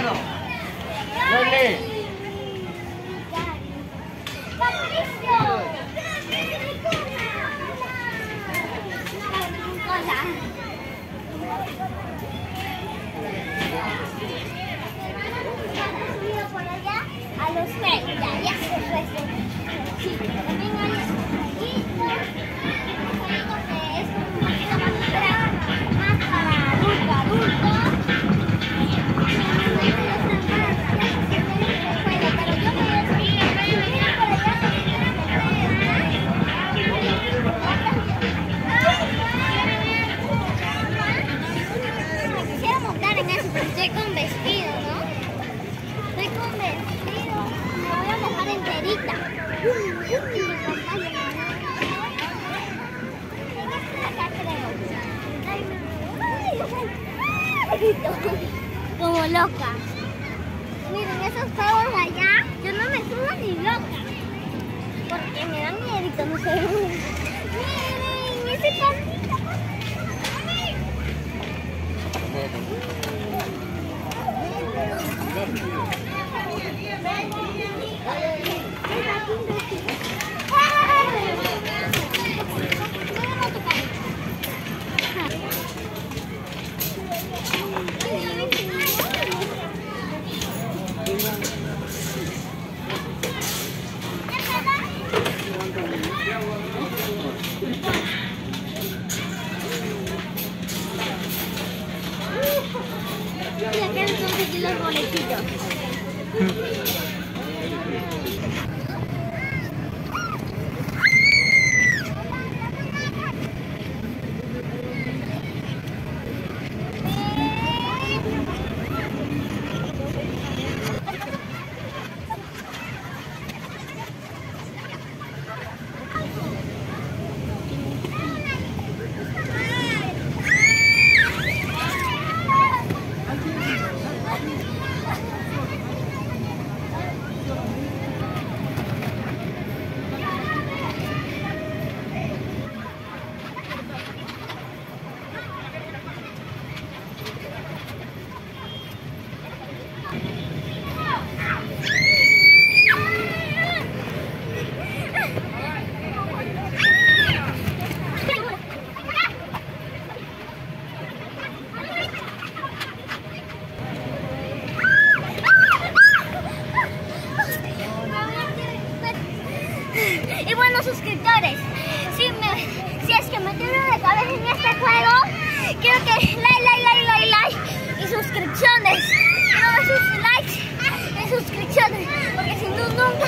número. Lele. A ya se fue. Estoy con vestido, ¿no? Estoy con vestido. Me voy a dejar enterita. Como loca. Miren, esos juegos allá, yo no me subo ni loca. Porque me dan miedo, no sé. Miren, ese pandita. arboletitos. Aquí los boletitos. Y bueno, suscriptores, si, me, si es que me tienen de cabeza en este juego, quiero que like, like, like, like, like y suscripciones. No, sus likes y suscripciones, porque si no, nunca